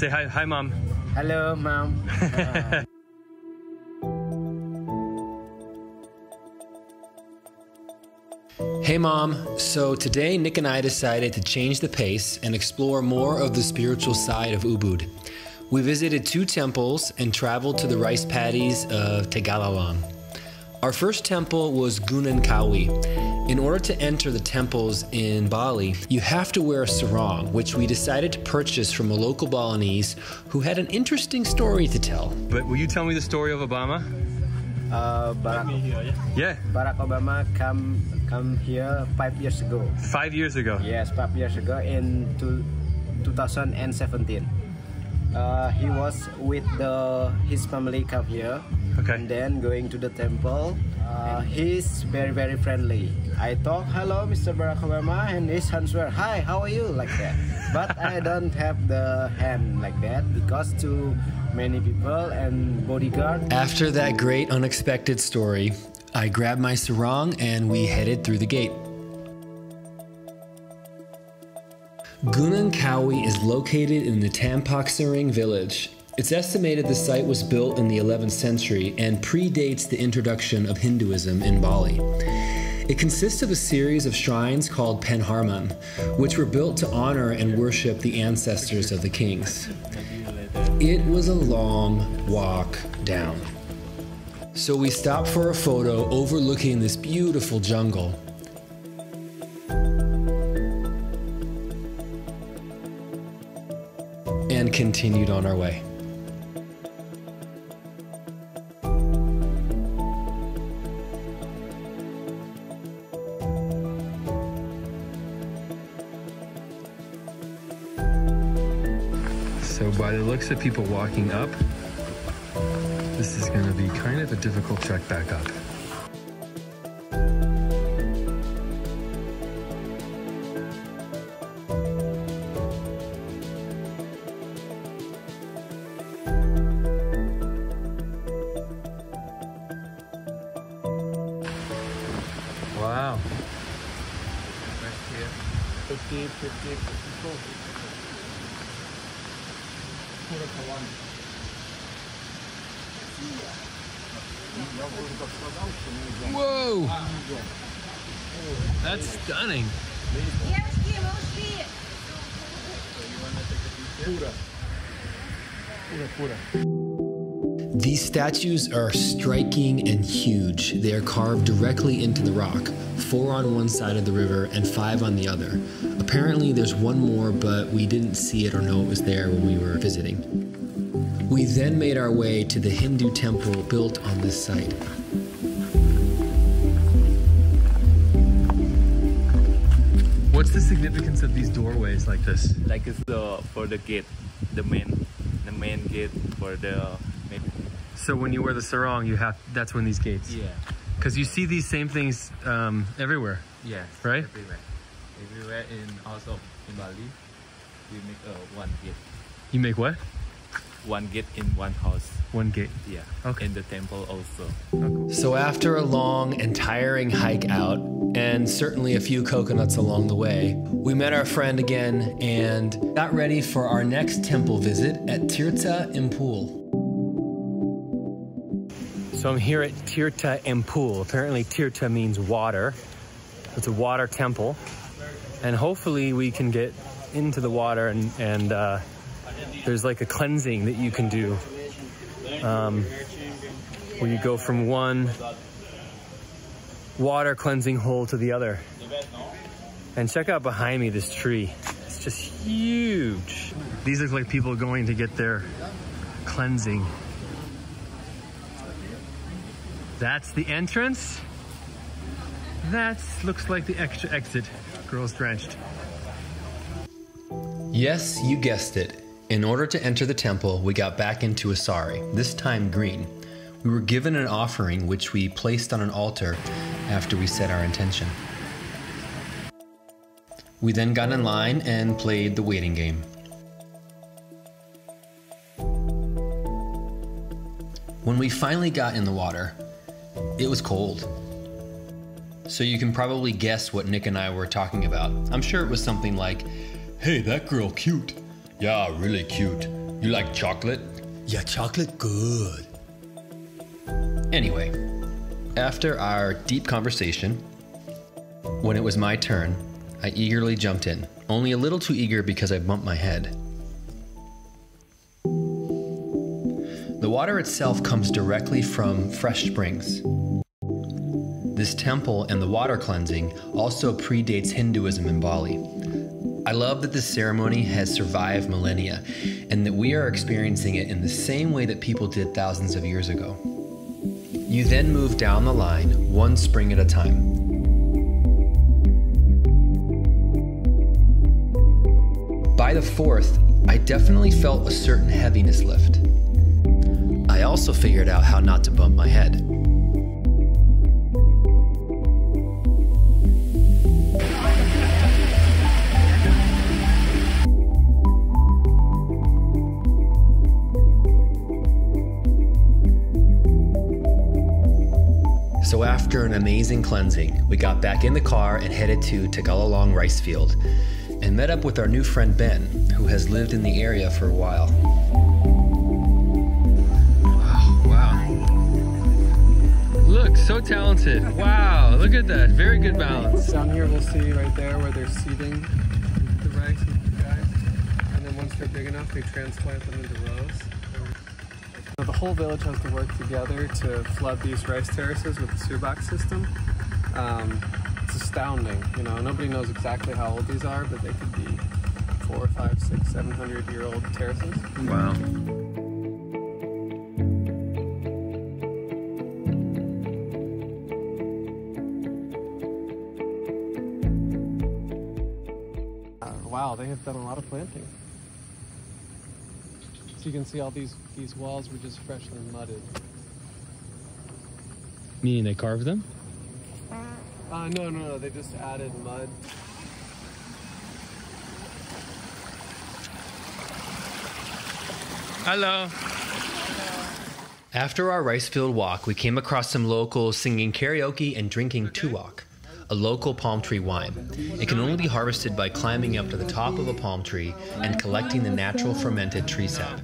Say hi, hi, mom. Hello, mom. Uh, Hey mom, so today Nick and I decided to change the pace and explore more of the spiritual side of Ubud. We visited two temples and traveled to the rice paddies of Tegalalang. Our first temple was Gunung Kawi. In order to enter the temples in Bali, you have to wear a sarong, which we decided to purchase from a local Balinese who had an interesting story to tell. But will you tell me the story of Obama? uh, Barack, Yeah, Barack Obama come come here five years ago. five years ago. Yes, five years ago in two, 2017. Uh, he was with the his family come here Okay. and then going to the temple. Uh, he's very very friendly. I talk hello Mr. Barack Obama and his hands were hi how are you like that. But I don't have the hand like that because too many people and bodyguard. After that great unexpected story, I grabbed my sarong and we headed through the gate. Gunung Kawi is located in the Tampaksiring village. It's estimated the site was built in the 11th century and predates the introduction of Hinduism in Bali. It consists of a series of shrines called Penharman, which were built to honor and worship the ancestors of the kings. It was a long walk down. So we stopped for a photo overlooking this beautiful jungle. And continued on our way. So by the looks of people walking up, this is going to be kind of a difficult trek back up. 50, 50, 54. Whoa! That's stunning. Девочки, малыши! These statues are striking and huge. They are carved directly into the rock, four on one side of the river and five on the other. Apparently, there's one more, but we didn't see it or know it was there when we were visiting. We then made our way to the Hindu temple built on this site. What's the significance of these doorways like this? like it's the for the gate the main the main gate for the main, So when you wear the sarong, you have that's when these gates. yeah Because you see these same things um, everywhere. yes Right? everywhere everywhere in also in bali we make a one gate You make what? one gate in one house One gate. yeah Okay. in the temple also So, after a long and tiring hike out, and certainly a few coconuts along the way, we met our friend again and got ready for our next temple visit at Tirta Empul. So, I'm here at Tirta Empul. Apparently, Tirta means water. It's a water temple. And hopefully, we can get into the water and, and uh, there's like a cleansing that you can do um, where you go from one water cleansing hole to the other. And check out behind me this tree. It's just huge. These look like people going to get their cleansing. That's the entrance. That looks like the extra exit. Girls drenched. Yes, you guessed it. In order to enter the temple, we got back into Asari, this time green. We were given an offering which we placed on an altar after we set our intention. We then got in line and played the waiting game. When we finally got in the water, it was cold. So you can probably guess what Nick and I were talking about. I'm sure it was something like, Hey, that girl cute. Yeah, really cute. You like chocolate? Yeah, chocolate good. Anyway, after our deep conversation, when it was my turn, I eagerly jumped in, only a little too eager because I bumped my head. The water itself comes directly from fresh springs. This temple and the water cleansing also predates Hinduism in Bali. I love that this ceremony has survived millennia and that we are experiencing it in the same way that people did thousands of years ago. You then move down the line, one spring at a time. By the fourth, I definitely felt a certain heaviness lift. I also figured out how not to bump my head. After an amazing cleansing, we got back in the car and headed to Tegalalang rice field and met up with our new friend Ben, who has lived in the area for a while. Wow. Look, so talented. Wow, look at that. Very good balance. Down here, we'll see right there where they're seeding the rice with the guys. And then once they're big enough, they transplant them into rows. So the whole village has to work together to flood these rice terraces with the Subak system. Um, it's astounding. You know, nobody knows exactly how old these are, but they could be four, five, six, seven hundred year old terraces. Wow. Uh, wow, they have done a lot of planting. So you can see all these these walls were just freshly mudded. Meaning they carved them? Uh, no, no, no. They just added mud. Hello. After our rice field walk, we came across some locals singing karaoke and drinking tuak, a local palm tree wine. It can only be harvested by climbing up to the top of a palm tree and collecting the natural fermented tree sap.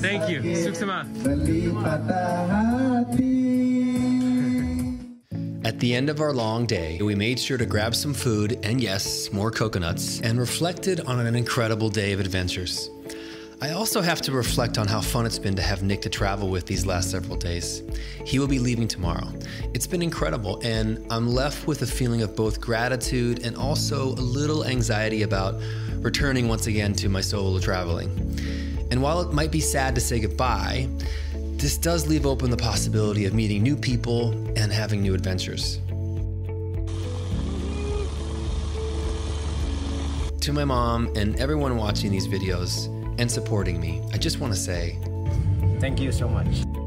Thank you. Suksama. At the end of our long day, we made sure to grab some food and, yes, more coconuts, and reflected on an incredible day of adventures. I also have to reflect on how fun it's been to have Nick to travel with these last several days. He will be leaving tomorrow. It's been incredible, and I'm left with a feeling of both gratitude and also a little anxiety about returning once again to my solo traveling. And while it might be sad to say goodbye, this does leave open the possibility of meeting new people and having new adventures. To my mom and everyone watching these videos and supporting me, I just want to say Thank you so much.